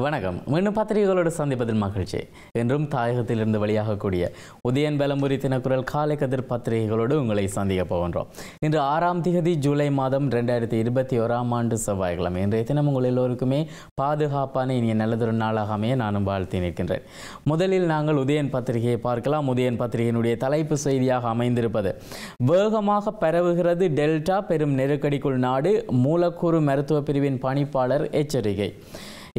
வணக்கம். மீண்டும் பத்திரிகைகளோடு சந்திப்பதில் மகிழ்ச்சி. என்றும் தாயகத்திலிருந்து வெளியாகக்கூடிய உதயன் பலமுரி தினக்குரல் காலை கதிர் பத்திரிகைகளோடு உங்களை சந்திக்கப் போகின்றோம். இன்று ஆறாம் திகதி ஜூலை மாதம் ரெண்டாயிரத்தி இருபத்தி ஓராம் ஆண்டு செவ்வாய்க்கிழமை. இன்றைய தினம் உங்கள் எல்லோருக்குமே பாதுகாப்பான இனிய நல்லதொரு நாளாக அமைய நானும் வாழ்த்தி நிற்கின்றேன். முதலில் நாங்கள் உதயன் பத்திரிகையை பார்க்கலாம். உதயன் பத்திரிகையினுடைய தலைப்பு செய்தியாக அமைந்திருப்பது வேகமாக பரவுகிறது டெல்டா பெரும் நெருக்கடிக்குள் நாடு. மூலக்கூறு மருத்துவ பிரிவின் பணிப்பாளர் எச்சரிக்கை.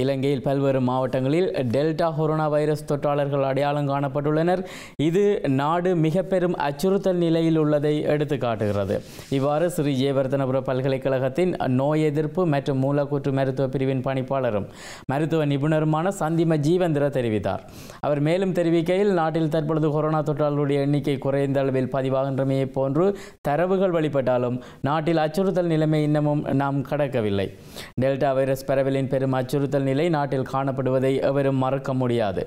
இலங்கையில் பல்வேறு மாவட்டங்களில் டெல்டா கொரோனா வைரஸ் தொற்றாளர்கள் அடையாளம் காணப்பட்டுள்ளனர். இது நாடு மிக பெரும் அச்சுறுத்தல் நிலையில் உள்ளதை எடுத்து காட்டுகிறது. இவ்வாறு ஸ்ரீ ஜெயவர்தனபுர பல்கலைக்கழகத்தின் நோய் எதிர்ப்பு மற்றும் மூலக்கூற்று மருத்துவ பிரிவின் பணிப்பாளரும் மருத்துவ நிபுணருமான சந்திம ஜீவந்திர தெரிவித்தார். அவர் மேலும் தெரிவிக்கையில் நாட்டில் தற்பொழுது கொரோனா தொற்றாளர்களுடைய எண்ணிக்கை குறைந்த அளவில் பதிவாகின்றமையை போன்று தரவுகள் வெளிப்பட்டாலும் நாட்டில் அச்சுறுத்தல் நிலைமை இன்னமும் நாம் கடக்கவில்லை. டெல்டா வைரஸ் பரவலின் பெரும் அச்சுறுத்தல் நிலை நாட்டில் காணப்படுவதை எவரும் மறக்க முடியாது.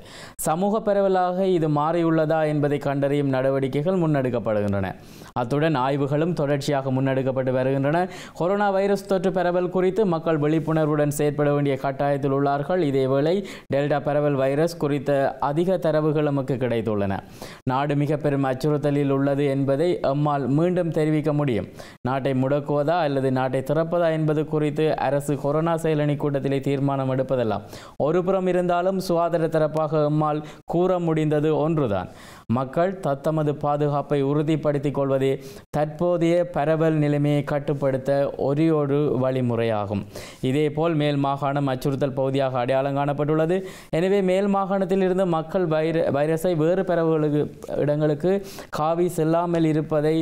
சமூக பரவலாக இது மாறியுள்ளதா என்பதை கண்டறியும் நடவடிக்கைகள் முன்னெடுக்கப்படுகின்றன. அத்துடன் ஆய்வுகளும் தொடர்ச்சியாக முன்னெடுக்கப்பட்டு வருகின்றன. கொரோனா வைரஸ் தொற்று பரவல் குறித்து மக்கள் விழிப்புணர்வுடன் செயற்பட வேண்டிய கட்டாயத்தில் உள்ளார்கள். இதேவேளை டெல்டா பரவல் வைரஸ் குறித்த அதிக தரவுகள் நமக்கு கிடைத்துள்ளன. நாடு மிக பெரும் அச்சுறுத்தலில் உள்ளது என்பதை எம்மால் மீண்டும் தெரிவிக்க முடியும். நாட்டை முடக்குவதா அல்லது நாட்டை திறப்பதா என்பது குறித்து அரசு கொரோனா செயலணி கூட்டத்திலே தீர்மானம் எடுப்பதெல்லாம் ஒருபுறம் இருந்தாலும் சுகாதார தரப்பாக எம்மால் கூற முடிந்தது ஒன்றுதான். மக்கள் தத்தமது பாதுகாப்பை உறுதிப்படுத்திக் கொள்வதே தற்போதைய பரவல் நிலைமையை கட்டுப்படுத்த ஒரே ஒரு வழிமுறையாகும். இதேபோல் மேல் மாகாணம் அச்சுறுத்தல் பகுதியாக அடையாளம் காணப்பட்டுள்ளது. எனவே மேல் மாகாணத்தில் இருந்து மக்கள் வைர வைரஸை வேறு பரவலுக்கு இடங்களுக்கு காவி செல்லாமல் இருப்பதை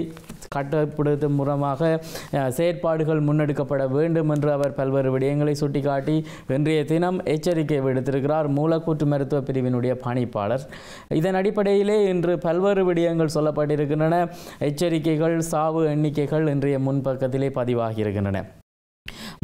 கட்டுப்படுத்தும் மூலமாக செயற்பாடுகள் முன்னெடுக்கப்பட வேண்டும் என்று அவர் பல்வேறு விடயங்களை சுட்டிக்காட்டி இன்றைய தினம் எச்சரிக்கை விடுத்திருக்கிறார். மூலக்கூற்று மருத்துவ பிரிவினுடைய பணிப்பாளர். இதன் அடிப்படையிலே என்று பல்வேறு விடயங்கள் சொல்லப்பட்டிருக்கின்றன. எச்சரிக்கைகள் சாவு எண்ணிக்கைகள் இன்றைய முன்பக்கத்திலே பதிவாகியிருக்கின்றன.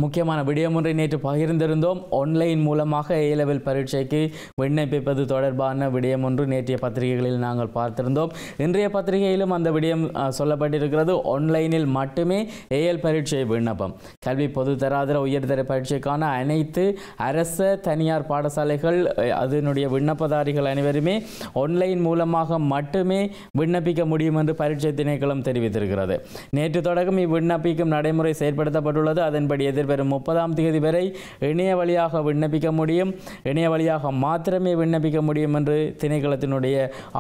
முக்கியமான விடயம் ஒன்றை நேற்று பகிர்ந்திருந்தோம். ஆன்லைன் மூலமாக ஏ லெவல் பரீட்சைக்கு விண்ணப்பிப்பது தொடர்பான விடயம் ஒன்று நேற்றைய பத்திரிகைகளில் நாங்கள் பார்த்திருந்தோம். இன்றைய பத்திரிகையிலும் அந்த விடயம் சொல்லப்பட்டிருக்கிறது. ஆன்லைனில் மட்டுமே ஏஎல் பரீட்சை விண்ணப்பம். கல்வி பொதுத்தராதர உயர்தர பரீட்சைக்கான அனைத்து அரச தனியார் பாடசாலைகள் அதனுடைய விண்ணப்பதாரிகள் அனைவருமே ஆன்லைன் மூலமாக மட்டுமே விண்ணப்பிக்க முடியும் என்று பரீட்சை திணைக்களம் தெரிவித்திருக்கிறது. நேற்று தொடக்கம் இவ்விண்ணப்பிக்கும் நடைமுறை செயற்படுத்தப்பட்டுள்ளது. அதன்படி எதிர் எதிர்வரும் முப்பதாம் தேதி வரை இணைய வழியாக விண்ணப்பிக்க முடியும். இணைய வழியாக மாத்திரமே விண்ணப்பிக்க முடியும் என்று திணைக்களத்தினுடைய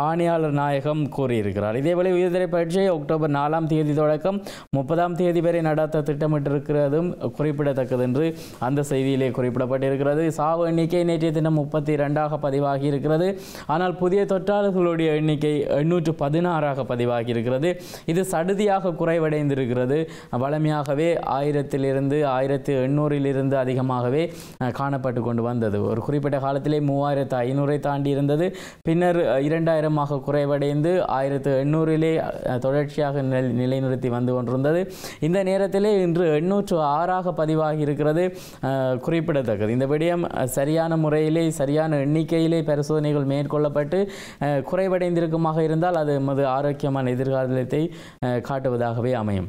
ஆணையாளர் நாயகம் கூறியிருக்கிறார். இதேவேளை உயர்தர பரீட்சை அக்டோபர் நாலாம் தேதி தொடக்கம். முப்பதாம் தேதி வரை நடத்த திட்டமிட்டிருக்கிறதும் குறிப்பிடத்தக்கது என்று அந்த செய்தியிலே குறிப்பிடப்பட்டிருக்கிறது. சாவு எண்ணிக்கை நேற்றைய தினம் முப்பத்தி இரண்டாக பதிவாகி இருக்கிறது ஆனால் புதிய தொற்றாளர்களுடைய எண்ணிக்கை எண்ணூற்று பதினாறாக பதிவாகி இருக்கிறது இது சடுதியாக குறைவடைந்திருக்கிறது. வளமையாகவே ஆயிரத்திலிருந்து ஆயிரத்தி எண்ணூறிலிருந்து அதிகமாகவே காணப்பட்டு கொண்டு வந்தது. ஒரு குறிப்பிட்ட காலத்திலே மூவாயிரத்து ஐநூறை தாண்டி இருந்தது. பின்னர் இரண்டாயிரமாக குறைவடைந்து ஆயிரத்து எண்ணூறிலே தொடர்ச்சியாக நிலைநிறுத்தி வந்து கொண்டிருந்தது. இந்த நேரத்திலே இன்று எண்ணூற்று ஆறாக பதிவாகி இருக்கிறது குறிப்பிடத்தக்கது. இந்த விடயம் சரியான முறையிலே சரியான எண்ணிக்கையிலே பரிசோதனைகள் மேற்கொள்ளப்பட்டு குறைவடைந்திருக்குமாக இருந்தால் அது எமது ஆரோக்கியமான எதிர்காலத்தை காட்டுவதாகவே அமையும்.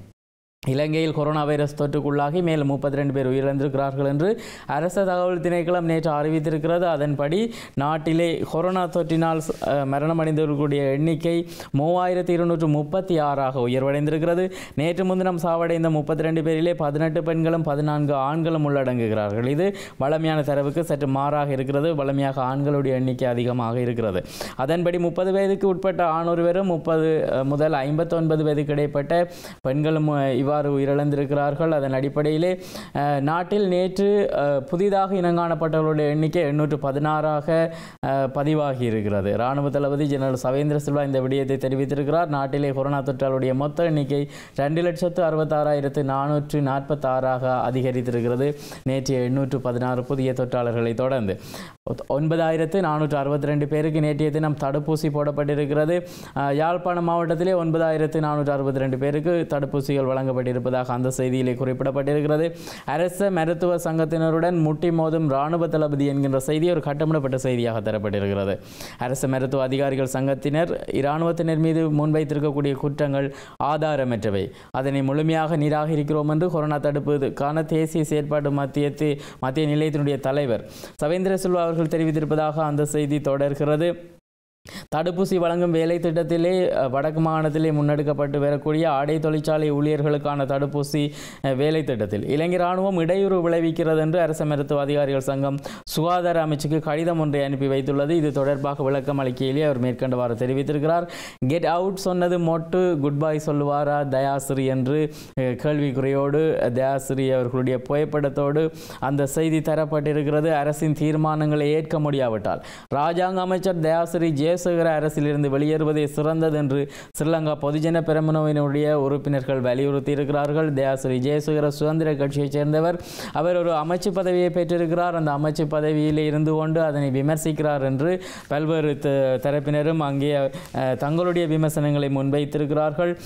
இலங்கையில் கொரோனா வைரஸ் தொற்றுக்குள்ளாகி மேலும் முப்பத்தி ரெண்டு பேர் உயிரிழந்திருக்கிறார்கள் என்று அரச தகவல் திணைக்களம் நேற்று அறிவித்திருக்கிறது. அதன்படி நாட்டிலே கொரோனா தொற்றினால் அஹ், மரணமடைந்தவர்களுடைய எண்ணிக்கை மூவாயிரத்தி இருநூற்று முப்பத்தி ஆறாக உயர்வடைந்திருக்கிறது. நேற்று முன்தினம் சாவடைந்த முப்பத்தி ரெண்டு பேரிலே பதினெட்டு பெண்களும் பதினான்கு ஆண்களும் உள்ளடங்குகிறார்கள். இது வளமையான தரவுக்கு சற்று மாறாக இருக்கிறது. வளமையாக ஆண்களுடைய எண்ணிக்கை அதிகமாக இருக்கிறது. அதன்படி முப்பது வயதுக்கு உட்பட்ட ஆணொருவரும் முப்பது முதல் ஐம்பத்தொன்பது வயதுக்கு இடைப்பட்ட பெண்களும் இவ்வாறு உயிரிழந்திருக்கிறார்கள். அதன் அடிப்படையிலே நாட்டில் நேற்று புதிதாக இனங்காணப்பட்டவர்களுடைய எண்ணிக்கை எண்ணூற்று பதினாறாக பதிவாகி இருக்கிறது இராணுவ தளபதி ஜெனரல் சவேந்திர சில்வா இந்த விடயத்தை தெரிவித்திருக்கிறார். நாட்டிலே கொரோனா தொற்றாளுடைய மொத்த எண்ணிக்கை ரெண்டு லட்சத்து அறுபத்தாறாயிரத்து நானூற்று நாற்பத்தாறாக அதிகரித்திருக்கிறது. நேற்று எண்ணூற்று பதினாறு புதிய தொற்றாளர்களை தொடர்ந்து. ஒன்பதாயிரத்து நானூற்று அறுபத்தி ரெண்டு பேருக்கு நேற்றைய தினம் தடுப்பூசி போடப்பட்டிருக்கிறது. யாழ்ப்பாணம் மாவட்டத்திலே ஒன்பதாயிரத்து நானூற்று அறுபத்தி ரெண்டு பேருக்கு தடுப்பூசிகள் வழங்கப்பட்டு ஈடுபட்டிருப்பதாக அந்த செய்தியிலே குறிப்பிடப்பட்டிருக்கிறது. அரச மருத்துவ சங்கத்தினருடன் முட்டி மோதும் இராணுவ தளபதி என்கின்ற செய்தி ஒரு கட்டமிடப்பட்ட செய்தியாக தரப்பட்டிருக்கிறது. அரசு மருத்துவ அதிகாரிகள் சங்கத்தினர் இராணுவத்தினர் மீது முன்வைத்திருக்கக்கூடிய குற்றங்கள் ஆதாரமற்றவை. அதனை முழுமையாக நிராகரிக்கிறோம் என்று கொரோனா தடுப்புக்கான தேசிய செயற்பாடு மத்தியத்து மத்திய நிலையத்தினுடைய தலைவர் சவேந்திர சில்வா அவர்கள் தெரிவித்திருப்பதாக அந்த செய்தி தொடர்கிறது. தடுப்பூசி வழங்கும் வேலை திட்டத்திலே வடக்கு மாகாணத்திலே முன்னெடுக்கப்பட்டு வரக்கூடிய ஆடை தொழிற்சாலை ஊழியர்களுக்கான தடுப்பூசி வேலை திட்டத்தில். இலங்கை ராணுவம் இடையூறு விளைவிக்கிறது என்று அரச மருத்துவ அதிகாரிகள் சங்கம் சுகாதார அமைச்சுக்கு கடிதம் ஒன்றை அனுப்பி வைத்துள்ளது. இது தொடர்பாக விளக்கம் அளிக்கையிலே அவர் மேற்கண்டவாறு தெரிவித்திருக்கிறார். கெட் அவுட் சொன்னது மொட்டு குட் பாய் சொல்லுவாரா தயாசிரி என்று கேள்விக்குறையோடு தயாசிரி அவர்களுடைய புகைப்படத்தோடு அந்த செய்தி தரப்பட்டிருக்கிறது. அரசின் தீர்மானங்களை ஏற்க முடியாவிட்டால். ராஜாங்க அமைச்சர் தயாசிரி ஜெயசேகர அரசிலிருந்து வெளியேறுவதே சிறந்தது என்று ஸ்ரீலங்கா பொதுஜன பெரமுனவினுடைய உறுப்பினர்கள் வலியுறுத்தி இருக்கிறார்கள் விஜயசேகர சுதந்திர கட்சியைச் சேர்ந்தவர். அவர் ஒரு அமைச்சு பதவியை பெற்றிருக்கிறார். அந்த அமைச்சு பதவியில் இருந்து கொண்டு அதனை விமர்சிக்கிறார் என்று பல்வேறு த- தரப்பினரும் அங்கே தங்களுடைய விமர்சனங்களை முன்வைத்திருக்கிறார்கள்.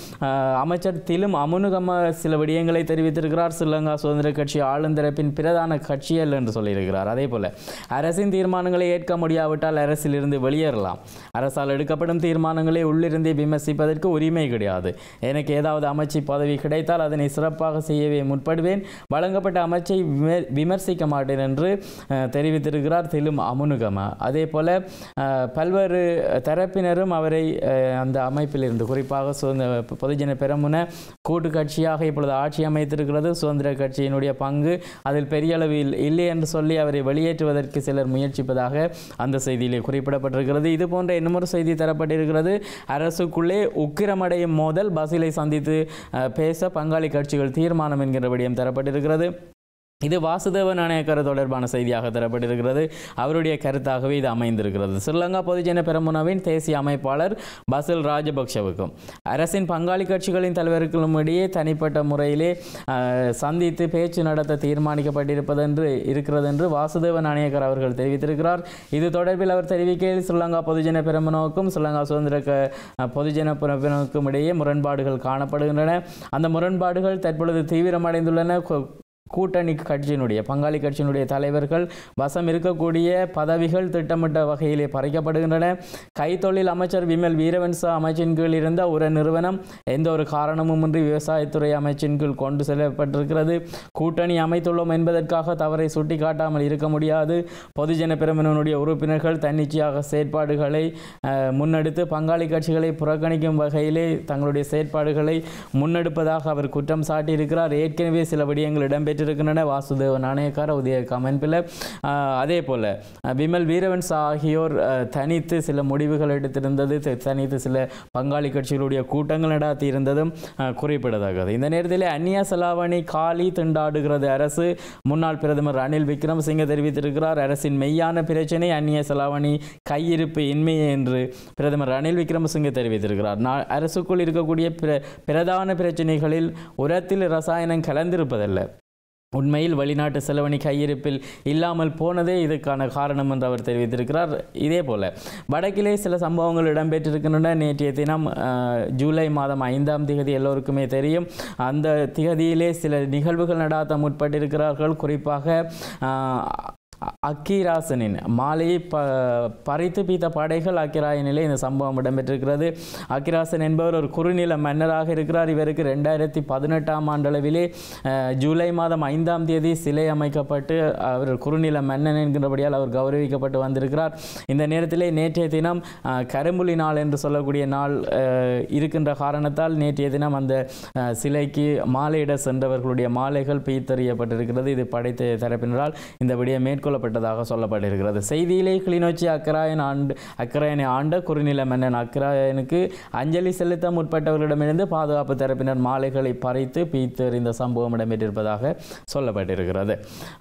அமைச்சர் திலும் அமுனுகம சில விடயங்களை தெரிவித்திருக்கிறார். ஸ்ரீலங்கா சுதந்திர கட்சி ஆளுந்தரப்பின் பிரதான கட்சியல் என்று சொல்லியிருக்கிறார். அதே போல அரசின் தீர்மானங்களை ஏற்க முடியாவிட்டால் அரசிலிருந்து வெளியேறலாம். அரசால் எடுக்கப்படும் தீர்மானங்களை உள்ளிருந்தே விமர்சிப்பதற்கு உரிமை கிடையாது. எனக்கு ஏதாவது அமைச்சு பதவி கிடைத்தால் அதனை சிறப்பாக செய்யவே முற்படுவேன். வழங்கப்பட்ட அமைச்சை விமர்சிக்க மாட்டேன் என்று தெரிவித்திருக்கிறார் திலும் அமுனுகம. அதே போல பல்வேறு தரப்பினரும் அவரை அந்த அமைப்பிலிருந்து குறிப்பாக சுதந்திர பொதுஜன பெரமுன கூட்டு கட்சியாக இப்பொழுது ஆட்சி அமைத்திருக்கிறது. சுதந்திர கட்சியினுடைய பங்கு அதில் பெரிய அளவில் இல்லை என்று சொல்லி அவரை வெளியேற்றுவதற்கு சிலர் முயற்சிப்பதாக அந்த செய்தியிலே குறிப்பிடப்பட்டிருக்கிறது. இதுபோன்ற போன்ற இன்னமொரு செய்தி தரப்பட்டிருக்கிறது. அரசுக்குள்ளே உக்கிரமடையும் மோதல் பசிலை சந்தித்து பேச பங்காளி கட்சிகள் தீர்மானம் என்கிற விடயம் தரப்பட்டிருக்கிறது. இது வாசுதேவ நாணயக்கர் தொடர்பான செய்தியாக தரப்பட்டிருக்கிறது. அவருடைய கருத்தாகவே இது அமைந்திருக்கிறது. ஸ்ரீலங்கா பொதுஜன பெரமுனவின் தேசிய அமைப்பாளர் பசில் ராஜபக்ஷவுக்கும் அரசின் பங்காளி கட்சிகளின் தலைவர்களும் இடையே தனிப்பட்ட முறையிலே சந்தித்து பேச்சு நடத்த தீர்மானிக்கப்பட்டிருப்பது என்று இருக்கிறது என்று வாசுதேவ நாணயக்கர் அவர்கள் தெரிவித்திருக்கிறார். இது தொடர்பில் அவர் தெரிவிக்கையில் ஸ்ரீலங்கா பொதுஜன பெரமுனவுக்கும் ஸ்ரீலங்கா சுதந்திர க பொதுஜன பெரமுனவுக்கும் இடையே முரண்பாடுகள் காணப்படுகின்றன. அந்த முரண்பாடுகள் தற்பொழுது தீவிரமடைந்துள்ளன. கூட்டணி கட்சியினுடைய பங்காளி கட்சியினுடைய தலைவர்கள் வசம் இருக்கக்கூடிய பதவிகள் திட்டமிட்ட வகையிலே பறிக்கப்படுகின்றன. கைத்தொழில் அமைச்சர் விமல் வீரவன்சா அமைச்சின் கீழ் இருந்த ஒரு நிறுவனம் எந்த ஒரு காரணமுமின்றி விவசாயத்துறை அமைச்சின் கீழ் கொண்டு செல்லப்பட்டிருக்கிறது. கூட்டணி அமைத்துள்ளோம் என்பதற்காக தவறை சுட்டிக்காட்டாமல் இருக்க முடியாது. பொதுஜன பெருமனுடைய உறுப்பினர்கள் தன்னிச்சையாக செயற்பாடுகளை முன்னெடுத்து பங்காளி கட்சிகளை புறக்கணிக்கும் வகையிலே தங்களுடைய செயற்பாடுகளை முன்னெடுப்பதாக அவர் குற்றம் சாட்டியிருக்கிறார். ஏற்கனவே சில விடயங்கள் இடம்பெற்றிருக்கின்றன வாசுதேவ நாணயக்கார உதய கமன்பில் அதே போல் விமல் வீரவன்ஸ் ஆகியோர் தனித்து சில முடிவுகள் எடுத்திருந்தது. தனித்து சில பங்காளி கட்சிகளுடைய கூட்டங்கள் நடாத்தி இருந்ததும் குறிப்பிடத்தக்கது. இந்த நேரத்தில் அந்நிய செலாவணி காலி திண்டாடுகிறது. அரசு முன்னாள் பிரதமர் ரணில் விக்ரமசிங்க தெரிவித்திருக்கிறார். அரசின் மெய்யான பிரச்சனை அந்நிய செலாவணி கையிருப்பு இன்மை என்று பிரதமர் ரணில் விக்ரமசிங்க தெரிவித்திருக்கிறார். அரசுக்குள் இருக்கக்கூடிய பிர பிரதான பிரச்சனைகளில் உரத்தில் ரசாயனம் கலந்திருப்பதல்ல. உண்மையில் வெளிநாட்டு செலவணி கையிருப்பில் இல்லாமல் போனதே இதுக்கான காரணம் என்று அவர் தெரிவித்திருக்கிறார். இதே போல் வடக்கிலே சில சம்பவங்கள் இடம்பெற்றிருக்கின்றன. நேற்றைய தினம் ஜூலை மாதம் ஐந்தாம் திகதி எல்லோருக்குமே தெரியும். அந்த திகதியிலே சில நிகழ்வுகள் நடாத்த முற்பட்டிருக்கிறார்கள். குறிப்பாக அக்கிராசனின் மாலையை ப பறித்து பீத்த படைகள் அக்கிராயனிலே இந்த சம்பவம் இடம்பெற்றிருக்கிறது. அக்கிராசன் என்பவர் ஒரு குறுநில மன்னராக இருக்கிறார். இவருக்கு ரெண்டாயிரத்தி பதினெட்டாம் ஆண்டளவிலே ஜூலை மாதம் ஐந்தாம் தேதி சிலை அமைக்கப்பட்டு அவர் குறுநில மன்னன் என்கிறபடியால் அவர் கௌரவிக்கப்பட்டு வந்திருக்கிறார். இந்த நேரத்திலே நேற்றைய தினம் கரும்புலி நாள் என்று சொல்லக்கூடிய நாள் இருக்கின்ற காரணத்தால் நேற்றைய தினம் அந்த சிலைக்கு மாலையிட சென்றவர்களுடைய மாலைகள் பீத்தறியப்பட்டிருக்கிறது. இது படைத்த தரப்பினரால் இந்த விடயம் கொல்லப்பட்டதாக சொல்லப்பட்டிருக்கிறது. செய்தியிலே கிளிநொச்சி அக்கராயன் ஆண்டு அக்கராயனை ஆண்ட குறுநில மன்னன் அக்கராயனுக்கு அஞ்சலி செலுத்த முற்பட்டவர்களிடமிருந்து பாதுகாப்பு தரப்பினர் மாலைகளை பறித்து பீத்தெறிந்த சம்பவம் இடம்பெற்றிருப்பதாக சொல்லப்பட்டிருக்கிறது.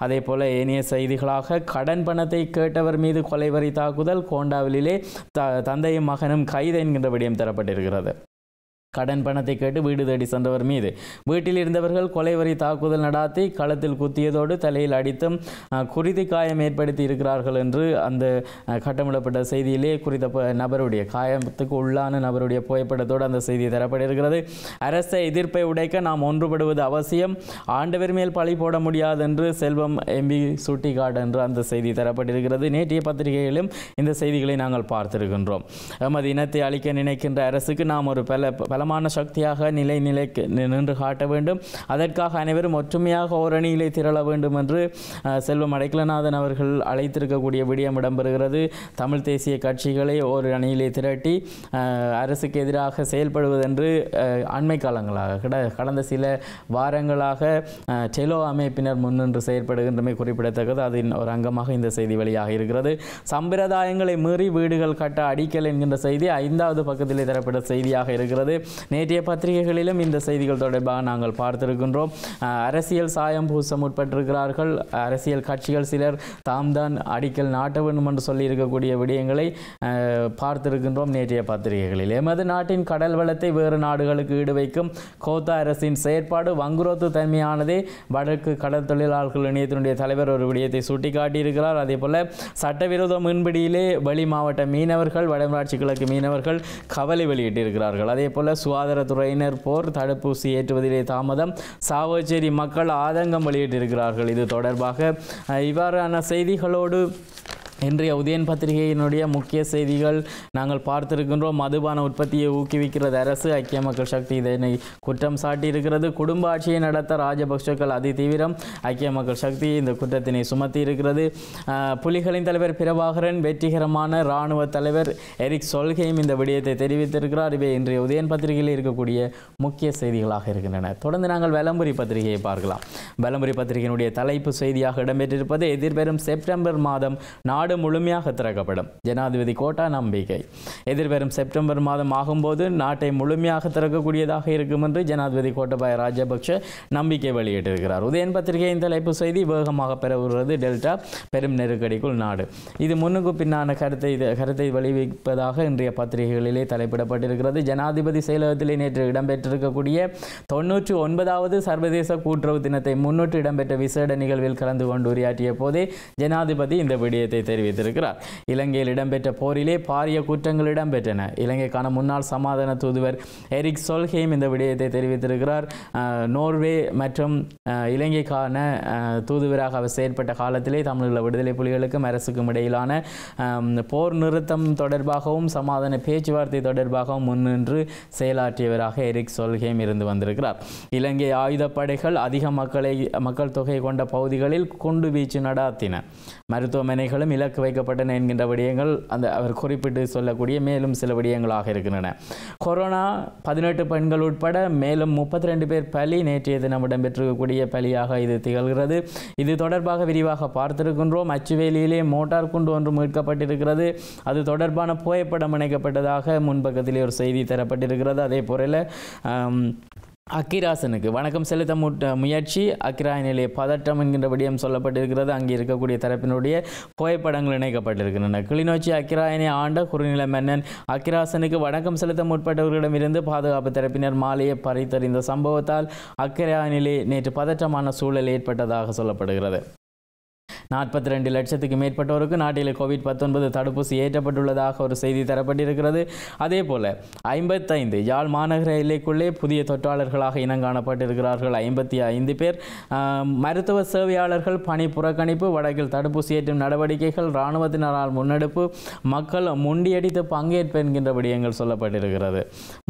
அதே போல ஏனைய செய்திகளாக கடன் பணத்தை கேட்டவர் மீது கொலைவரி தாக்குதல் கோண்டாவிலே த தந்தையும் மகனும் கைது என்கின்ற விடயம் தரப்பட்டிருக்கிறது. கடன் பணத்தை கேட்டு வீடு தேடி சென்றவர் மீது. வீட்டில் இருந்தவர்கள் கொலைவரி தாக்குதல் நடாத்தி களத்தில் குத்தியதோடு தலையில் அடித்தும் குருதி காயம் ஏற்படுத்தி இருக்கிறார்கள் என்று அந்த கட்டமிடப்பட்ட செய்தியிலே குறித்த நபருடைய காயத்துக்கு உள்ளான நபருடைய புகைப்படத்தோடு அந்த செய்தி தரப்பட்டிருக்கிறது. அரச எதிர்ப்பை உடைக்க நாம் ஒன்றுபடுவது அவசியம். ஆண்டவர் மேல் பழி போட முடியாது என்று செல்வம் எம்பி சுட்டிக்காடு என்று அந்த செய்தி தரப்பட்டிருக்கிறது. நேற்றைய பத்திரிகைகளிலும் இந்த செய்திகளை நாங்கள் பார்த்திருக்கின்றோம். எமது இனத்தை அழிக்க நினைக்கின்ற அரசுக்கு நாம் ஒரு பல பல பலமான சக்தியாக நிலை நிலைக்கு நி- நின்று காட்ட வேண்டும். அதற்காக அனைவரும் ஒற்றுமையாக ஓரணியிலே திரள வேண்டும் என்று செல்வம் அடைக்கலநாதன் அவர்கள் அழைத்திருக்கக்கூடிய விடயம் இடம்பெறுகிறது. தமிழ் தேசிய கட்சிகளை ஒரு அணியிலே திரட்டி அரசுக்கு எதிராக செயல்படுவதென்று அண்மை காலங்களாக கிட கடந்த சில வாரங்களாக டெலோ அமைப்பினர் முன்னின்று செயற்படுகின்றமை குறிப்பிடத்தக்கது. அதன் ஒரு அங்கமாக இந்த செய்தி வெளியாக இருக்கிறது. சம்பிரதாயங்களை மீறி வீடுகள் கட்ட அடிக்கல் என்கின்ற செய்தி ஐந்தாவது பக்கத்திலே தரப்பட்ட செய்தியாக இருக்கிறது. நேற்றைய பத்திரிகைகளிலும் இந்த செய்திகள் தொடர்பாக நாங்கள் பார்த்திருக்கின்றோம். அரசியல் சாயம் பூச முற்பட்டிருக்கிறார்கள். அரசியல் கட்சிகள் சிலர் தாம் தான் அடிக்கல் நாட்ட வேண்டும் என்று சொல்லியிருக்கக்கூடிய விடயங்களை பார்த்திருக்கின்றோம் நேற்றைய பத்திரிகைகளில். எமது நாட்டின் கடல் வளத்தை வேறு நாடுகளுக்கு ஈடு வைக்கும் கோத்தா அரசின் செயற்பாடு வங்குரோத்து தன்மையானதே. வடக்கு கடல் தொழிலாளர்கள் இணையத்தினுடைய தலைவர் ஒரு விடயத்தை சுட்டிக்காட்டியிருக்கிறார். அதே போல சட்டவிரோத மீன்பிடியிலே வெளி மாவட்ட மீனவர்கள் வடமராட்சி கிழக்கு மீனவர்கள் கவலை வெளியிட்டிருக்கிறார்கள். அதே போல சுகாதாரத்துறையினர் போர் தடுப்பூசி ஏற்றுவதிலே தாமதம் சாவச்சேரி மக்கள் ஆதங்கம் வெளியிட்டிருக்கிறார்கள். இது தொடர்பாக இவ்வாறான செய்திகளோடு இன்றைய உதயன் பத்திரிகையினுடைய முக்கிய செய்திகள் நாங்கள் பார்த்திருக்கின்றோம். மதுபான உற்பத்தியை ஊக்குவிக்கிறது அரசு. ஐக்கிய மக்கள் சக்தி இதனை குற்றம் சாட்டியிருக்கிறது. குடும்ப ஆட்சியை நடத்த ராஜபக்ஷக்கள் அதி தீவிரம். ஐக்கிய மக்கள் சக்தி இந்த குற்றத்தினை சுமத்தி இருக்கிறது புலிகளின் தலைவர் பிரபாகரன் வெற்றிகரமான இராணுவ தலைவர் எரிக் சொல்கையும் இந்த விடயத்தை தெரிவித்திருக்கிறார். இவை இன்றைய உதயன் பத்திரிகையில் இருக்கக்கூடிய முக்கிய செய்திகளாக இருக்கின்றன. தொடர்ந்து நாங்கள் வெலம்புரி பத்திரிகையை பார்க்கலாம். வெலம்புரி பத்திரிகையினுடைய தலைப்பு செய்தியாக இடம்பெற்றிருப்பது எதிர்வரும் செப்டம்பர் மாதம் நாடு முழுமையாக திறக்கப்படும். ஜனாதிபதி கோட்டா நம்பிக்கை. எதிர்வரும் செப்டம்பர் மாதம் ஆகும்போது நாட்டை முழுமையாக திறக்கக்கூடியதாக இருக்கும் என்று ஜனாதிபதி கோட்டபாய ராஜபக்ஷ நம்பிக்கை வெளியிட்டிருக்கிறார். உதயன் பத்திரிகையின் தலைப்பு செய்தி வேகமாக பெறவுகிறது டெல்டா பெரும் நெருக்கடிக்குள் நாடு. இது முன்னுக்கு பின்னான கருத்தை கருத்தை வெளிவிப்பதாக இன்றைய பத்திரிகைகளிலே தலைப்பிடப்பட்டிருக்கிறது. ஜனாதிபதி செயலகத்திலே நேற்று இடம்பெற்றிருக்கக்கூடிய தொன்னூற்றி ஒன்பதாவது சர்வதேச கூட்டுறவு தினத்தை முன்னிட்டு இடம்பெற்ற விசேட நிகழ்வில் கலந்து கொண்டு உரையாற்றிய போதே ஜனாதிபதி இந்த விடயத்தை தெரிவித்திருக்கிறார். இலங்கையில் இடம்பெற்ற போரிலே பாரிய குற்றங்கள் இடம்பெற்றன. இலங்கைக்கான முன்னாள் சமாதான தூதுவர் எரிக் சொல்ஹேம் இந்த விடயத்தை தெரிவித்திருக்கிறார். நோர்வே மற்றும் இலங்கைக்கான தூதுவராக அவர் செயற்பட்ட காலத்திலே தமிழீழ விடுதலை புலிகளுக்கும் அரசுக்கும் இடையிலான போர் நிறுத்தம் தொடர்பாகவும் சமாதான பேச்சுவார்த்தை தொடர்பாகவும் முன்னின்று செயலாற்றியவராக எரிக் சொல்ஹேம் இருந்து வந்திருக்கிறார். இலங்கை ஆயுதப்படைகள் அதிக மக்களை மக்கள் தொகை கொண்ட பகுதிகளில் குண்டு வீச்சு நடாத்தின. மருத்துவமனைகளும் இலக்கு வைக்கப்பட்டன என்கின்ற விடயங்கள் அந்த அவர் குறிப்பிட்டு சொல்லக்கூடிய மேலும் சில விடயங்களாக இருக்கின்றன. கொரோனா பதினெட்டு பெண்கள் உட்பட மேலும் முப்பத்தி ரெண்டு பேர் பலி நேற்றைய தினம் இடம்பெற்றிருக்கக்கூடிய பலியாக இது திகழ்கிறது. இது தொடர்பாக விரிவாக பார்த்திருக்கின்றோம். அச்சுவேலியிலே மோட்டார் குண்டு ஒன்று மீட்கப்பட்டிருக்கிறது. அது தொடர்பான புகைப்படம் இணைக்கப்பட்டதாக முன்பக்கத்திலே ஒரு செய்தி தரப்பட்டிருக்கிறது. அதே போல அக்கிராசனுக்கு வணக்கம் செலுத்த முயற்சி. முயற்சி அக்கிராயனிலே பதட்டம் என்கின்ற விடயம் சொல்லப்பட்டிருக்கிறது. அங்கே இருக்கக்கூடிய தரப்பினுடைய புகைப்படங்கள் இணைக்கப்பட்டிருக்கின்றன. கிளிநொச்சி அக்கிராயனை ஆண்ட குறுநில மன்னன் அக்கிராசனுக்கு வணக்கம் செலுத்த முற்பட்டவர்களிடமிருந்து பாதுகாப்பு தரப்பினர் மாலையை பறித்தறிந்த சம்பவத்தால் அக்கிராயனிலே நேற்று பதற்றமான சூழல் ஏற்பட்டதாக சொல்லப்படுகிறது. நாற்பத்தி ரெண்டு லட்சத்துக்கு மேற்பட்டோருக்கு நாட்டில் கோவிட் பத்தொன்பது தடுப்பூசி ஏற்றப்பட்டுள்ளதாக ஒரு செய்தி தரப்பட்டிருக்கிறது. அதே போல ஐம்பத்தைந்து யாழ் மாநகர எல்லைக்குள்ளே புதிய தொற்றாளர்களாக இனங்காணப்பட்டிருக்கிறார்கள். ஐம்பத்தி ஐந்து பேர் மருத்துவ சேவையாளர்கள் பணி புறக்கணிப்பு வடக்கில் தடுப்பூசி ஏற்றும் நடவடிக்கைகள் இராணுவத்தினரால் முன்னெடுப்பு மக்கள் முண்டியடித்து பங்கேற்பு என்கின்ற விடயங்கள் சொல்லப்பட்டிருக்கிறது.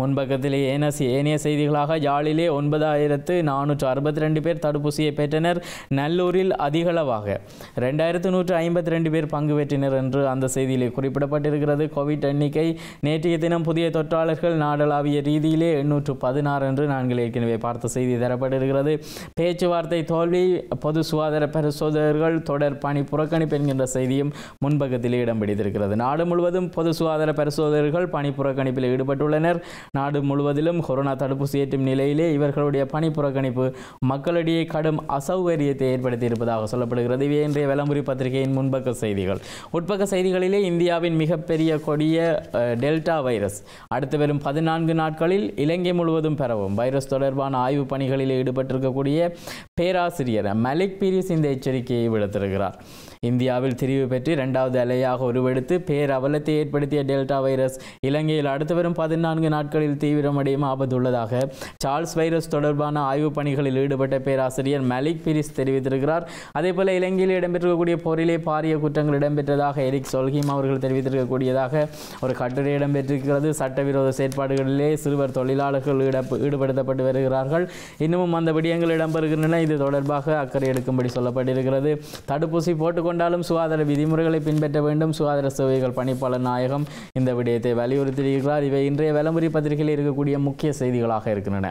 முன்பக்கத்திலே ஏன ஏனைய செய்திகளாக யாழிலே ஒன்பதாயிரத்து நானூற்று அறுபத்தி ரெண்டு பேர் தடுப்பூசியை பெற்றனர். நல்லூரில் அதிகளவாக ரெண்டாயிரத்து நூற்று ஐம்பத்தி ரெண்டு பேர் பங்கு பெற்றினர் என்று அந்த செய்தியிலே குறிப்பிடப்பட்டிருக்கிறது. கோவிட் எண்ணிக்கை நேற்றைய தினம் புதிய தொற்றாளர்கள் நாடளாவிய ரீதியிலே எண்ணூற்று பதினாறு என்று நாங்கள் ஏற்கனவே பார்த்த செய்தி தரப்பட்டிருக்கிறது. பேச்சுவார்த்தை தோல்வி பொது சுகாதார பரிசோதகர்கள் தொடர் பணி புறக்கணிப்பு என்கின்ற செய்தியும் முன்பக்கத்திலே இடம் பிடித்திருக்கிறது. நாடு முழுவதும் பொது சுகாதார பரிசோதகர்கள் பணி புறக்கணிப்பில் ஈடுபட்டுள்ளனர். நாடு முழுவதிலும் கொரோனா தடுப்பூசி ஏற்றும் நிலையிலே இவர்களுடைய பணி புறக்கணிப்பு மக்களிடையே கடும் அசௌகரியத்தை ஏற்படுத்தி இருப்பதாக சொல்லப்படுகிறது. இவை இன்றைய விளம்பரி பத்திரிகையின் முன்பக்க செய்திகள். உட்பக்க செய்திகளிலே இந்தியாவின் மிகப்பெரிய கொடிய டெல்டா வைரஸ் அடுத்து வரும் பதினான்கு நாட்களில் இலங்கை முழுவதும் பெறவும் வைரஸ் தொடர்பான ஆய்வுப் பணிகளில் ஈடுபட்டிருக்கக்கூடிய பேராசிரியர் மலிக் பீரிஸ் இந்த எச்சரிக்கையை விடுத்திருக்கிறார். இந்தியாவில் திரிவு பெற்று இரண்டாவது அலையாக உருவெடுத்து பேரவலத்தை ஏற்படுத்திய டெல்டா வைரஸ் இலங்கையில் அடுத்து வரும் பதினான்கு நாட்களில் தீவிரமடையும் ஆபத்துள்ளதாக சார்ல்ஸ் வைரஸ் தொடர்பான ஆய்வுப் பணிகளில் ஈடுபட்ட பேராசிரியர் மலிக் பிரிஸ் தெரிவித்திருக்கிறார். அதேபோல இலங்கையில் இடம்பெற்றிருக்கக்கூடிய போரிலே பாரிய குற்றங்கள் இடம்பெற்றதாக எரிக் சொல்ஹீம் அவர்கள் தெரிவித்திருக்கக்கூடியதாக ஒரு கட்டுரை இடம்பெற்றிருக்கிறது. சட்டவிரோத செயற்பாடுகளிலே சிறுவர் தொழிலாளர்கள் ஈடுபடுத்தப்பட்டு வருகிறார்கள். இன்னமும் அந்த விடயங்கள் இடம்பெறுகின்றன. இது தொடர்பாக அக்கறை எடுக்கும்படி சொல்லப்பட்டிருக்கிறது. தடுப்பூசி கொண்டாலும் சுகாதார விதிமுறைகளை பின்பற்ற வேண்டும். சுகாதார சேவைகள் பணிப்பாளர் நாயகம் இந்த விடயத்தை வலியுறுத்தியிருக்கிறார். இவை இன்றைய விளம்பரி பத்திரிகையில் இருக்கக்கூடிய முக்கிய செய்திகளாக இருக்கின்றன.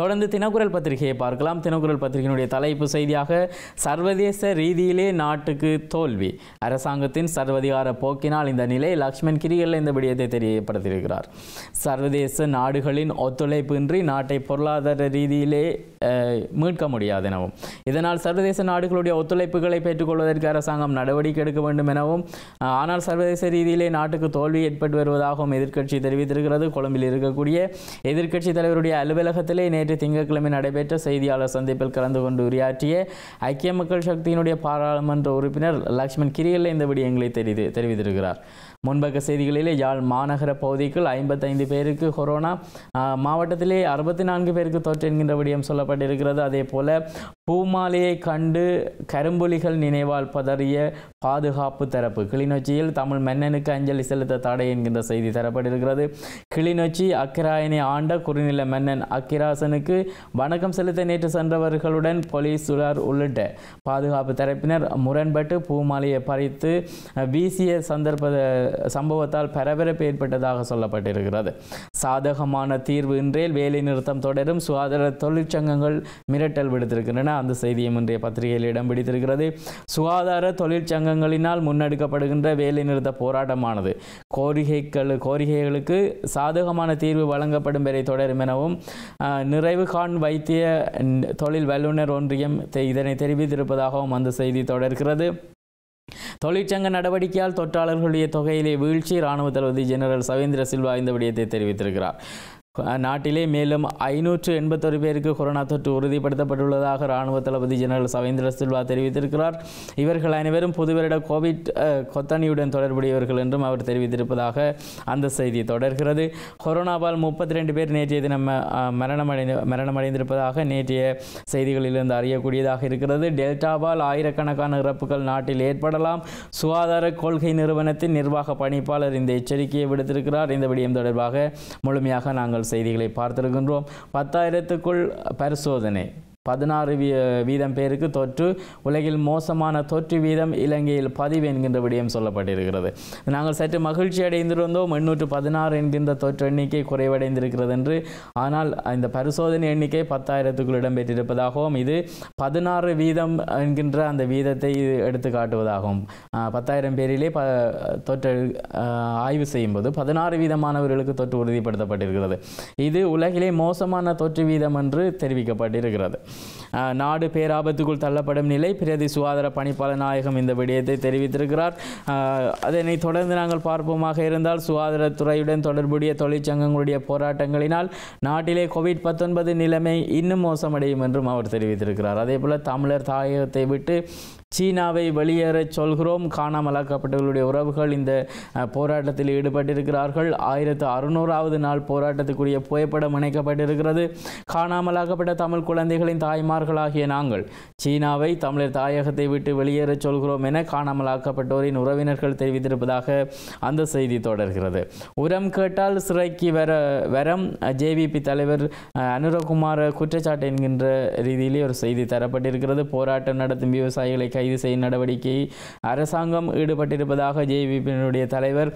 தொடர்ந்து தினக்குரல் பத்திரிகையை பார்க்கலாம். தினக்குரல் பத்திரிகையினுடைய தலைப்பு செய்தியாக சர்வதேச ரீதியிலே நாட்டுக்கு தோல்வி. அரசாங்கத்தின் சர்வதிகார போக்கினால் இந்த நிலை லக்ஷ்மண் கிரிகல்ல இந்த விடயத்தை தெரியப்படுத்தியிருக்கிறார். சர்வதேச நாடுகளின் ஒத்துழைப்பின்றி நாட்டை பொருளாதார ரீதியிலே மீட்க முடியாது எனவும் இதனால் சர்வதேச நாடுகளுடைய ஒத்துழைப்புகளை பெற்றுக்கொள்வதற்கு அரசாங்கம் நடவடிக்கை எடுக்க வேண்டும் எனவும் ஆனால் சர்வதேச ரீதியிலே நாட்டுக்கு தோல்வி ஏற்பட்டு வருவதாகவும் எதிர்க்கட்சி தெரிவித்திருக்கிறது. கொழும்பில் இருக்கக்கூடிய எதிர்க்கட்சி தலைவருடைய அலுவலகத்திலே நேற்று திங்கட்கிழமை நடைபெற்ற செய்தியாளர் சந்திப்பில் கலந்து கொண்டு உரையாற்றிய ஐக்கிய மக்கள் சக்தியினுடைய பாராளுமன்ற உறுப்பினர் லக்ஷ்மண் கிரியல்ல இந்த விடயங்களை தெரிவித்திருக்கிறார். முன்பக்க செய்திகளிலே யாழ் மாநகர பகுதிக்குள் ஐம்பத்தைந்து பேருக்கு கொரோனா மாவட்டத்திலே அறுபத்தி நான்கு பேருக்கு தொற்று என்கின்ற விடயம் சொல்லப்பட்டிருக்கிறது. அதே போல பூமாலையை கண்டு கரும்புலிகள் நினைவால் பதறிய பாதுகாப்பு தரப்பு கிளிநொச்சியில் தமிழ் மன்னனுக்கு அஞ்சலி செலுத்த தடை என்கின்ற செய்தி தரப்பட்டிருக்கிறது. கிளிநொச்சி அக்கிராயனை ஆண்ட குறுநில மன்னன் அக்கிராசனுக்கு வணக்கம் செலுத்த நேற்று சென்றவர்களுடன் போலீசுலார் உள்ளிட்ட பாதுகாப்பு தரப்பினர் முரண்பட்டு பூமாலையை பறித்து வீசிய சந்தர்ப்ப சம்பவத்தால் பரபரப்பு ஏற்பட்டதாக சொல்லப்பட்டிருக்கிறது. சாதகமான தீர்வு இன்றேல் வேலை நிறுத்தம் தொடரும். சுகாதார தொழிற்சங்கங்கள் மிரட்டல் விடுத்திருக்கின்றன. அந்த செய்தியும் இன்றைய பத்திரிகையில் இடம் பிடித்திருக்கிறது. சுகாதார தொழிற்சங்கங்களினால் முன்னெடுக்கப்படுகின்ற வேலைநிறுத்த போராட்டமானது கோரிக்கைகள் கோரிக்கைகளுக்கு சாதகமான தீர்வு வழங்கப்படும் வரை தொடரும் எனவும் நிறைவு கான் வைத்திய தொழில் வல்லுநர் ஒன்றியம் இதனை தெரிவித்திருப்பதாகவும் அந்த செய்தி தொடர்கிறது. தொழிற்சங்க நடவடிக்கையால் தொற்றாளர்களுடைய தொகையிலே வீழ்ச்சி இராணுவ தளபதி ஜெனரல் சவேந்திர சில்வா இந்த விடயத்தை தெரிவித்திருக்கிறார். நாட்டிலே மேலும் ஐநூற்று எண்பத்தொரு பேருக்கு கொரோனா தொற்று உறுதிப்படுத்தப்பட்டுள்ளதாக இராணுவ தளபதி ஜெனரல் சவேந்திர சில்வா தெரிவித்திருக்கிறார். இவர்கள் அனைவரும் புதுவருட கோவிட் கொத்தணியுடன் தொடர்புடையவர்கள் என்றும் அவர் தெரிவித்திருப்பதாக அந்த செய்தி தொடர்கிறது. கொரோனாவால் முப்பத்தி ரெண்டு பேர் நேற்றைய தினம் மரணமடைந்து மரணமடைந்திருப்பதாக நேற்றைய செய்திகளிலிருந்து அறியக்கூடியதாக இருக்கிறது. டெல்டாவால் ஆயிரக்கணக்கான இறப்புகள் நாட்டில் ஏற்படலாம். சுகாதார கொள்கை நிறுவனத்தின் நிர்வாக பணிப்பாளர் இந்த எச்சரிக்கையை விடுத்திருக்கிறார். இந்த விடயம் தொடர்பாக முழுமையாக நாங்கள் செய்திகளை பார்த்திருக்கின்றோம். பத்தாயிரத்துக்குள் பரிசோதனை. பதினாறு வீ வீதம் பேருக்கு தொற்று உலகில் மோசமான தொற்று வீதம் இலங்கையில் பதிவு என்கின்ற விடயம் சொல்லப்பட்டிருக்கிறது. நாங்கள் சற்று மகிழ்ச்சி அடைந்திருந்தோம். எண்ணூற்று பதினாறு என்கின்ற தொற்று எண்ணிக்கை குறைவடைந்திருக்கிறது என்று. ஆனால் இந்த பரிசோதனை எண்ணிக்கை பத்தாயிரத்துக்குள் இடம்பெற்றிருப்பதாகவும் இது பதினாறு வீதம் என்கின்ற அந்த வீதத்தை இது எடுத்து காட்டுவதாகவும். பத்தாயிரம் பேரிலே ப தொற்று ஆய்வு செய்யும்போது பதினாறு வீதமானவர்களுக்கு தொற்று உறுதிப்படுத்தப்பட்டிருக்கிறது. இது உலகிலே மோசமான தொற்று வீதம் என்று தெரிவிக்கப்பட்டிருக்கிறது. நாடு பேராபத்துக்குள் தள்ளப்படும் நிலை பிரதி சுகாதார பணிப்பாளர் நாயகம் இந்த விடயத்தை தெரிவித்திருக்கிறார். அதனை தொடர்ந்து நாங்கள் பார்ப்போமாக இருந்தால் சுகாதாரத்துறையுடன் தொடர்புடைய தொழிற்சங்கங்களுடைய போராட்டங்களினால் நாட்டிலே கோவிட் பத்தொன்பது நிலைமை இன்னும் மோசமடையும் என்றும் அவர் தெரிவித்திருக்கிறார். அதே போல் தமிழர் தாயகத்தை விட்டு சீனாவை வெளியேறச் சொல்கிறோம். காணாமலாக்கப்பட்டவர்களுடைய உறவுகள் இந்த போராட்டத்தில் ஈடுபட்டிருக்கிறார்கள். ஆயிரத்து அறுநூறாவது நாள் போராட்டத்துக்குரிய புகைப்படம் இணைக்கப்பட்டிருக்கிறது. காணாமலாக்கப்பட்ட தமிழ் குழந்தைகளின் தாய்மார்களாகிய நாங்கள் சீனாவை தமிழர் தாயகத்தை விட்டு வெளியேறச் சொல்கிறோம் என காணாமலாக்கப்பட்டோரின் உறவினர்கள் தெரிவித்திருப்பதாக அந்த செய்தி தொடர்கிறது. உரம் கேட்டால் சிறைக்கு வர வரம். ஜேவிபி தலைவர் அஹ், அனுரகுமார குற்றச்சாட்டு என்கின்ற ரீதியிலே ஒரு செய்தி தரப்பட்டிருக்கிறது. போராட்டம் நடத்தும் விவசாயிகளை கைது செய்யும் நடவடிக்கை அரசாங்கம் ஈடுபட்டிருப்பதாக ஜேவிபியினுடைய தலைவர்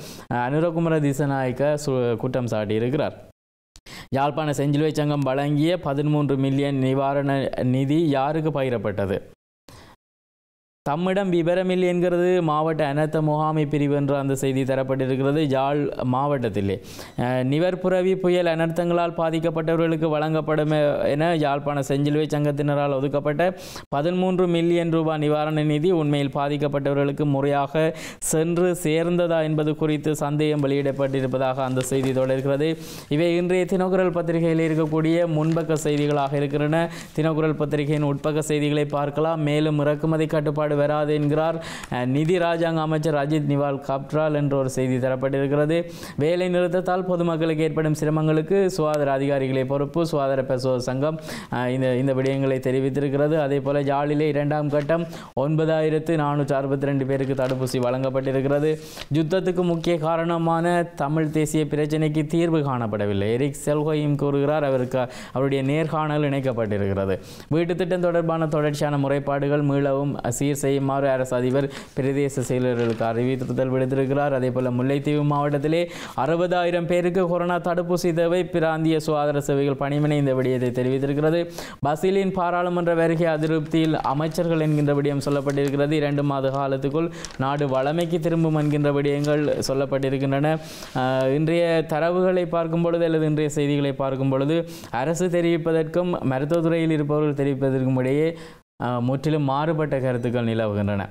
அனுரகுமர அனுரகுமார திசநாயக்க குற்றம் சாட்டியிருக்கிறார். யாழ்ப்பாண செஞ்சிலுவை சங்கம் வழங்கிய பதிமூன்று மில்லியன் நிவாரண நிதி யாருக்கு பகிரப்பட்டது தம்மிடம் விவரமில்லை என்கிறது. மாவட்ட அனர்த்த முகாமை பிரிவு என்ற அந்த செய்தி தரப்பட்டிருக்கிறது. யாழ் மாவட்டத்திலே. நிவர்புறவி புயல் அனர்த்தங்களால் பாதிக்கப்பட்டவர்களுக்கு வழங்கப்படும் என யாழ்ப்பாண செஞ்சிலுவை சங்கத்தினரால் ஒதுக்கப்பட்ட பதிமூன்று மில்லியன் ரூபாய் நிவாரண நிதி உண்மையில் பாதிக்கப்பட்டவர்களுக்கு முறையாக சென்று சேர்ந்ததா என்பது குறித்து சந்தேகம் வெளியிடப்பட்டிருப்பதாக அந்த செய்தி தொடர்கிறது இவை இன்றைய தினக்குரல் பத்திரிகையில் இருக்கக்கூடிய முன்பக்க செய்திகளாக இருக்கின்றன. தினக்குரல் பத்திரிகையின் உட்பக்க செய்திகளை பார்க்கலாம். மேலும் இறக்குமதி கட்டுப்பாடு வராது என்கிறார். நிதி ராஜாங்க அமைச்சர் அஜித் நிவால் காப்ட்ரால் என்ற ஒரு செய்தி தரப்பட்டிருக்கிறது. வேலை நிறுத்தத்தால் பொதுமக்களுக்கு ஏற்படும் சிரமங்களுக்கு சுகாதார அதிகாரிகளை பொறுப்பு. சுகாதார பரிசோத சங்கம் இந்த இந்த விடயங்களை தெரிவித்திருக்கிறது. அதே போல ஜாலிலே இரண்டாம் கட்டம் ஒன்பதாயிரத்து நானூற்று அறுபத்தி ரெண்டு பேருக்கு தடுப்பூசி வழங்கப்பட்டிருக்கிறது. யுத்தத்துக்கு முக்கிய காரணமான தமிழ் தேசிய பிரச்சினைக்கு தீர்வு காணப்படவில்லை. எரிக் செல்கோயும் கூறுகிறார் அவருக்கு அவருடைய நேர்காணல் இணைக்கப்பட்டிருக்கிறது. வீட்டு திட்டம் தொடர்பான தொடர்ச்சியான முறைப்பாடுகள் மீளவும் சீர் செய்யுமாறு அரசு அதிபர் பிரதேச செயலர்களுக்கு அறிவித்தல் விடுத்திருக்கிறார். அதே போல முல்லைத்தீவு மாவட்டத்திலே அறுபதாயிரம் பேருக்கு கொரோனா தடுப்பூசி தேவை. பிராந்திய சுகாதார சேவைகள் பணிமனை இந்த விடயத்தை தெரிவித்திருக்கிறது. பசிலின் பாராளுமன்ற வருகை அதிருப்தியில் அமைச்சர்கள் என்கின்ற விடயம் சொல்லப்பட்டிருக்கிறது. இரண்டு மாத காலத்துக்குள் நாடு வளமைக்கு திரும்பும் என்கின்ற விடயங்கள் சொல்லப்பட்டிருக்கின்றன. இன்றைய தரவுகளை பார்க்கும் பொழுது அல்லது இன்றைய செய்திகளை பார்க்கும் பொழுது அரசு தெரிவிப்பதற்கும் மருத்துவத்துறையில் இருப்பவர்கள் தெரிவிப்பதற்கும் இடையே முற்றிலும் மாறுபட்ட கருத்துக்கள் நிலவுகின்றன.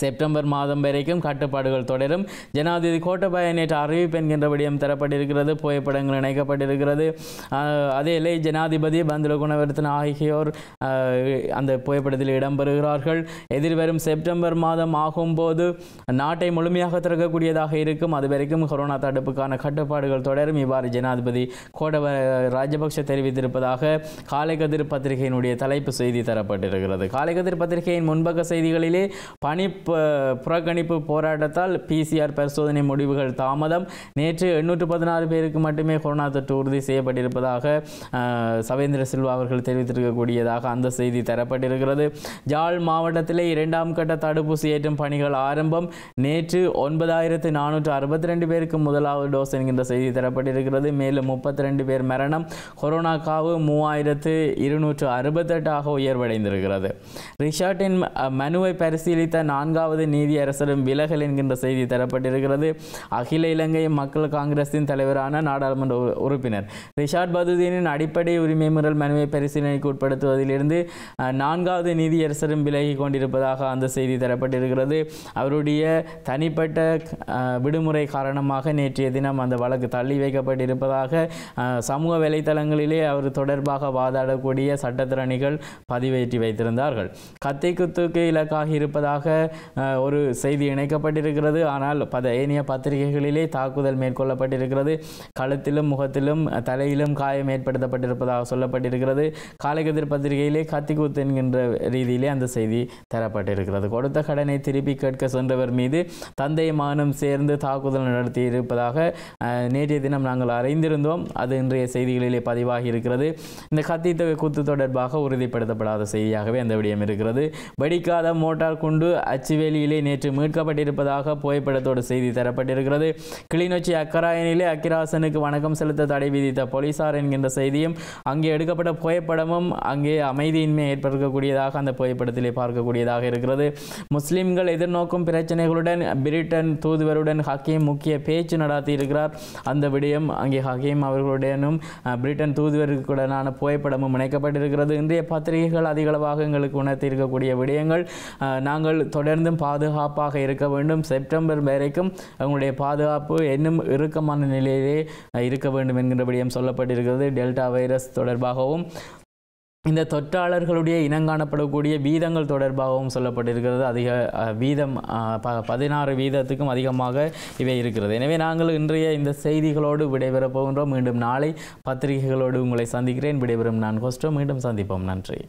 செப்டம்பர் மாதம் வரைக்கும் கட்டுப்பாடுகள் தொடரும். ஜனாதிபதி கோட்டபாய நேற்று அறிவிப்பு என்கின்ற விடயம் தரப்பட்டிருக்கிறது. புகைப்படங்கள் இணைக்கப்பட்டிருக்கிறது. அதே இல்லை ஜனாதிபதி பந்துல குணவர்த்தன் ஆகியோர் அந்த புகைப்படத்தில் இடம்பெறுகிறார்கள். எதிர்வரும் செப்டம்பர் மாதம் ஆகும்போது நாட்டை முழுமையாக திறக்கக்கூடியதாக இருக்கும். அது வரைக்கும் கொரோனா தடுப்புக்கான கட்டுப்பாடுகள் தொடரும். இவ்வாறு ஜனாதிபதி கோடபாய ராஜபக்ஷ தெரிவித்திருப்பதாக காலைக்கதிர் பத்திரிகையினுடைய தலைப்பு செய்தி தரப்பட்டிருக்கிறது. காலைக்கதிர் பத்திரிகையின் முன்பக்க செய்திகளிலே பணி புறக்கணிப்பு போராட்டத்தால் பிசிஆர் பரிசோதனை முடிவுகள் தாமதம். நேற்று எண்ணூற்று பதினாறு பேருக்கு மட்டுமே கொரோனா தொற்று உறுதி செய்யப்பட்டிருப்பதாக சவேந்திர சில்வா அவர்கள் தெரிவித்திருக்கக்கூடியதாக அந்த செய்தி தரப்பட்டிருக்கிறது. ஜாழ் மாவட்டத்திலே இரண்டாம் கட்ட தடுப்பூசி ஏற்றும் பணிகள் ஆரம்பம். நேற்று ஒன்பதாயிரத்து நானூற்று அறுபத்தி ரெண்டு பேருக்கு முதலாவது டோஸ் என்கின்ற செய்தி தரப்பட்டிருக்கிறது. மேலும் முப்பத்தி ரெண்டு பேர் மரணம். கொரோனா காவு மூவாயிரத்து இருநூற்று அறுபத்தெட்டாக உயர்வடைந்திருக்கிறது. ரிஷார்ட்டின் மனுவை பரிசீலித்த நான்காவது நீதியரசரும் விலகல் என்கின்ற செய்தி தரப்பட்டிருக்கிறது. அகில இலங்கை மக்கள் காங்கிரஸின் தலைவரான நாடாளுமன்ற உறுப்பினர் ரிஷாட் பதுதீனின் அடிப்படை உரிமை முறல் மனுவை பரிசீலனைக்கு உட்படுத்துவதிலிருந்து நான்காவது நீதியரசரும் விலகி கொண்டிருப்பதாக அந்த செய்தி தரப்பட்டிருக்கிறது. அவருடைய தனிப்பட்ட விடுமுறை காரணமாக நேற்றைய தினம் அந்த வழக்கு தள்ளி வைக்கப்பட்டிருப்பதாக சமூக வலைத்தளங்களிலே அவர் தொடர்பாக வாதாடக்கூடிய சட்டத்திறனிகள் பதிவேற்றி வைத்திருந்தார்கள். கத்தை குத்துக்கு இலக்காகி இருப்பதாக ஒரு செய்தி இணைக்கப்பட்டிருக்கிறது. ஆனால் பத ஏனைய பத்திரிகைகளிலே தாக்குதல் மேற்கொள்ளப்பட்டிருக்கிறது. கழுத்திலும் முகத்திலும் தலையிலும் காயம் ஏற்படுத்தப்பட்டிருப்பதாக சொல்லப்பட்டிருக்கிறது. காலைக்கதிர் பத்திரிகையிலே கத்திக்குத்து என்கின்ற ரீதியிலே அந்த செய்தி தரப்பட்டிருக்கிறது. கொடுத்த கடனை திருப்பி கேட்க சென்றவர் மீது தந்தை மானும் சேர்ந்து தாக்குதல் நடத்தி இருப்பதாக நேற்றைய தினம் நாங்கள் அறிந்திருந்தோம். அது இன்றைய செய்திகளிலே பதிவாகி இருக்கிறது இந்த கத்தி தொகை குத்து தொடர்பாக உறுதிப்படுத்தப்படாத செய்தியாகவே அந்த விடயம் இருக்கிறது. வெடிக்காத மோட்டார் குண்டு அச்சுவேலியிலே நேற்று மீட்கப்பட்டிருப்பதாக புகைப்படத்தோடு செய்தி தரப்பட்டிருக்கிறது. கிளிநொச்சி அக்கராயனிலே அக்கிராசனுக்கு வணக்கம் செலுத்த தடை விதித்த போலீசார் என்கின்ற செய்தியும் அங்கே எடுக்கப்பட்ட புகைப்படமும் அங்கே அமைதியின்மை ஏற்படுத்தக்கூடியதாக அந்த புகைப்படத்திலே பார்க்கக்கூடியதாக இருக்கிறது. முஸ்லிம்கள் எதிர்நோக்கும் பிரச்சனைகளுடன் பிரிட்டன் தூதுவருடன் ஹக்கீம் முக்கிய பேச்சு நடாத்தி இருக்கிறார் அந்த விடயம் அங்கே ஹக்கீம் அவர்களுடனும் பிரிட்டன் தூதுவருக்குடனான புகைப்படமும் இணைக்கப்பட்டிருக்கிறது. இன்றைய பத்திரிகைகள் அதிகளவாக எங்களுக்கு உணர்த்தியிருக்கக்கூடிய விடயங்கள் நாங்கள் தொடர் இருந்தும் பாதுகாப்பாக இருக்க வேண்டும். செப்டம்பர் வரைக்கும் அவங்களுடைய பாதுகாப்பு இன்னும் இறுக்கமான நிலையிலே இருக்க வேண்டும் என்கின்றபடியும் சொல்லப்பட்டிருக்கிறது. டெல்டா வைரஸ் தொடர்பாகவும் இந்த தொற்றாளர்களுடைய இனங்காணப்படக்கூடிய வீதங்கள் தொடர்பாகவும் சொல்லப்பட்டிருக்கிறது. அதிக வீதம் ப பதினாறு வீதத்துக்கும் அதிகமாக இவை இருக்கிறது. எனவே நாங்கள் இன்றைய இந்த செய்திகளோடு விடைபெறப் போகின்றோம். மீண்டும் நாளை பத்திரிகைகளோடு உங்களை சந்திக்கிறேன். விடைபெறும் நான் கோஸ்டோ மீண்டும் சந்திப்போம். நன்றி.